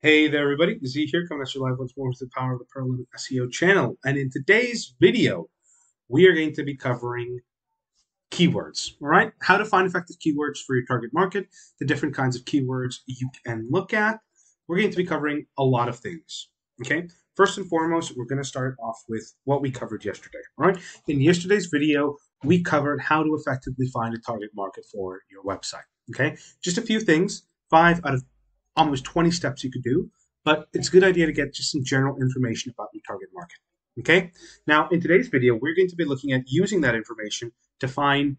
Hey there, everybody. Z here, coming at you live once more with the Power of the Pearl SEO channel. And in today's video, we are going to be covering keywords, all right? How to find effective keywords for your target market, the different kinds of keywords you can look at. We're going to be covering a lot of things, okay? First and foremost, we're going to start off with what we covered yesterday, all right? In yesterday's video, we covered how to effectively find a target market for your website, okay? Just a few things, five out of almost 20 steps you could do, but it's a good idea to get just some general information about your target market. Okay. Now, in today's video, we're going to be looking at using that information to find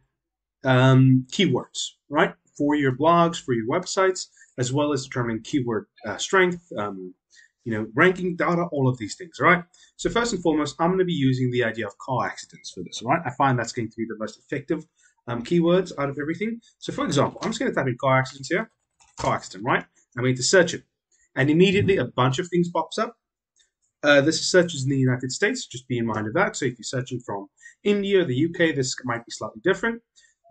um, keywords, right, for your blogs, for your websites, as well as determining keyword uh, strength, um, you know, ranking data, all of these things. Right. So first and foremost, I'm going to be using the idea of car accidents for this. right? I find that's going to be the most effective um, keywords out of everything. So for example, I'm just going to type in car accidents here. Car accident, right? I'm going to search it. And immediately a bunch of things pops up. Uh, this searches in the United States, just be in mind of that. So if you're searching from India, the UK, this might be slightly different.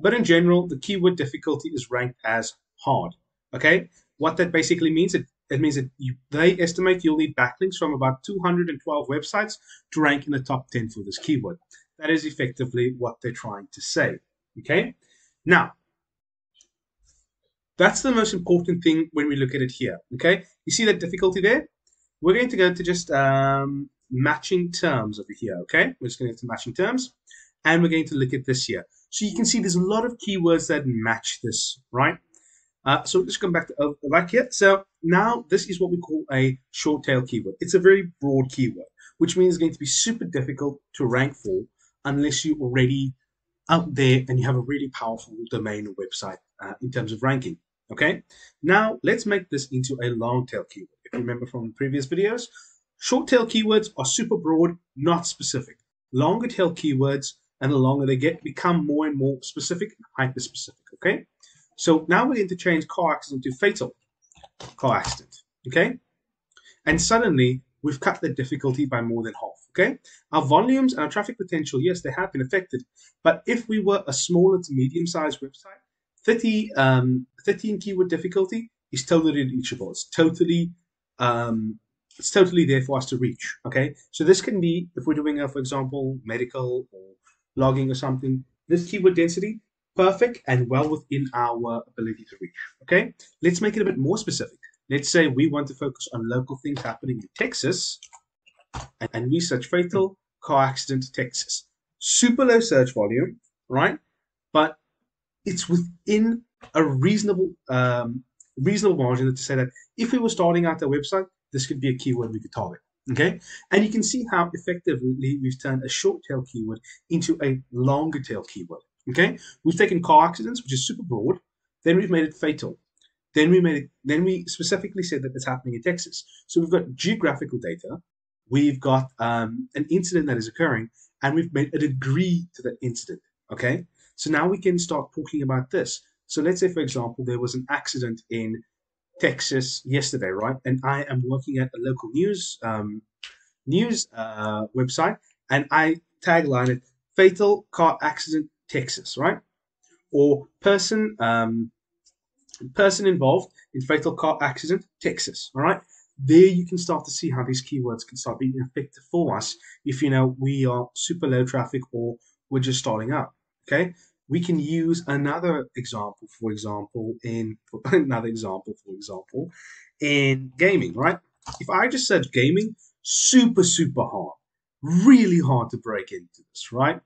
But in general, the keyword difficulty is ranked as hard. Okay, what that basically means, it, it means that you, they estimate you'll need backlinks from about 212 websites to rank in the top 10 for this keyword. That is effectively what they're trying to say. Okay, now that's the most important thing when we look at it here. Okay, you see that difficulty there? We're going to go to just um, matching terms over here. Okay, we're just going to go to matching terms, and we're going to look at this here. So you can see there's a lot of keywords that match this, right? Uh, so let's come back to uh, back here. So now this is what we call a short tail keyword. It's a very broad keyword, which means it's going to be super difficult to rank for unless you're already out there and you have a really powerful domain or website uh, in terms of ranking. Okay, now let's make this into a long tail keyword. If you remember from previous videos, short tail keywords are super broad, not specific. Longer tail keywords, and the longer they get, become more and more specific hyper specific. Okay, so now we're going to change car accident to fatal car accident. Okay, and suddenly we've cut the difficulty by more than half. Okay, our volumes and our traffic potential, yes, they have been affected, but if we were a smaller to medium sized website, 30, um, 13 keyword difficulty is totally reachable. It's totally um, it's totally there for us to reach. Okay, so this can be if we're doing, a, for example, medical or logging or something. This keyword density perfect and well within our ability to reach. Okay, let's make it a bit more specific. Let's say we want to focus on local things happening in Texas, and, and we search fatal car accident Texas. Super low search volume, right? But it's within a reasonable um, reasonable margin to say that if we were starting out our website, this could be a keyword we could target. Okay, and you can see how effectively we've turned a short tail keyword into a longer tail keyword. Okay, we've taken car accidents, which is super broad, then we've made it fatal. Then we made it. Then we specifically said that it's happening in Texas. So we've got geographical data, we've got um, an incident that is occurring, and we've made a degree to that incident. Okay, so now we can start talking about this. So let's say, for example, there was an accident in Texas yesterday, right? And I am working at a local news um, news uh, website, and I tagline it "Fatal Car Accident Texas," right? Or person um, person involved in fatal car accident Texas, all right? There you can start to see how these keywords can start being effective for us if you know we are super low traffic or we're just starting out. Okay, we can use another example, for example, in another example, for example, in gaming, right? If I just said gaming, super, super hard, really hard to break into this, right?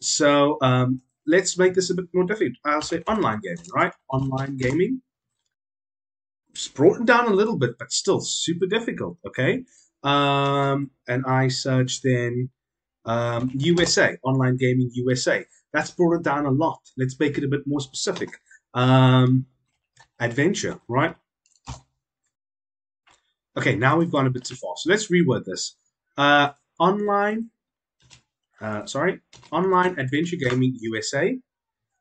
So um, let's make this a bit more difficult. I'll say online gaming, right? Online gaming. Just brought down a little bit, but still super difficult, okay? Um, and I search then um, USA, online gaming USA. That's brought it down a lot. Let's make it a bit more specific. Um, adventure, right? Okay, now we've gone a bit too far. So let's reword this. Uh, online, uh, sorry, online adventure gaming USA.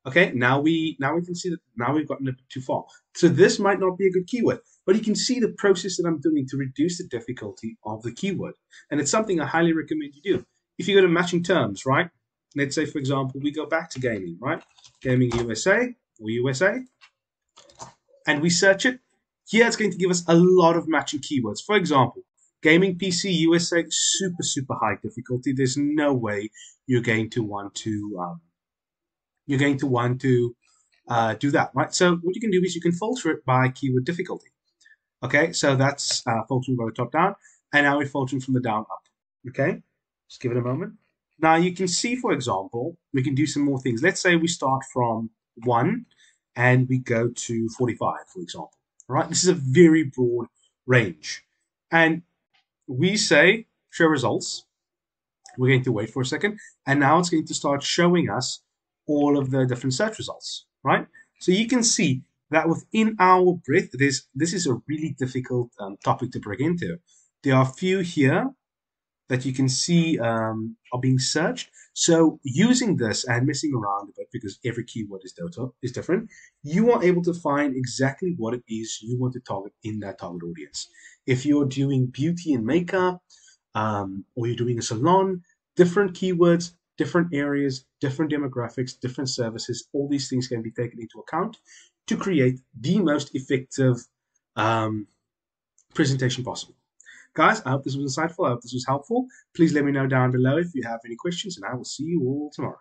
Okay, now we now we can see that now we've gotten a bit too far. So this might not be a good keyword, but you can see the process that I'm doing to reduce the difficulty of the keyword, and it's something I highly recommend you do. If you go to matching terms, right, let's say, for example, we go back to gaming, right? Gaming USA or USA, and we search it. Here it's going to give us a lot of matching keywords. For example, gaming PC USA, super, super high difficulty. There's no way you're going to want to, um, you're going to want to uh, do that, right? So what you can do is you can filter it by keyword difficulty. Okay, so that's uh, filtering by the top down, and now we're filtering from the down up. Okay, just give it a moment. Now you can see, for example, we can do some more things. Let's say we start from 1 and we go to 45, for example. Right? This is a very broad range. And we say show results. We're going to wait for a second. And now it's going to start showing us all of the different search results. Right? So you can see that within our breadth, this, this is a really difficult um, topic to break into. There are a few here that you can see um, are being searched. So using this and messing around a bit because every keyword is, is different, you are able to find exactly what it is you want to target in that target audience. If you're doing beauty and makeup, um, or you're doing a salon, different keywords, different areas, different demographics, different services, all these things can be taken into account to create the most effective um, presentation possible. Guys, I hope this was insightful. I hope this was helpful. Please let me know down below if you have any questions, and I will see you all tomorrow.